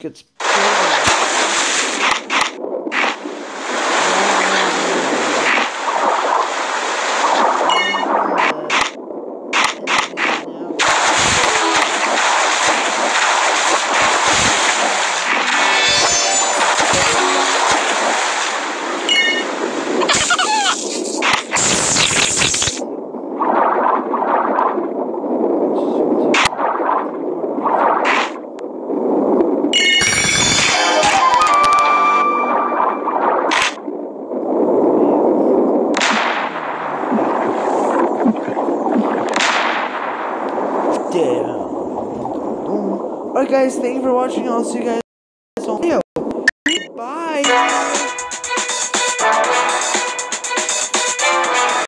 gets Alright guys, thank you for watching. I'll see you guys on video. Bye!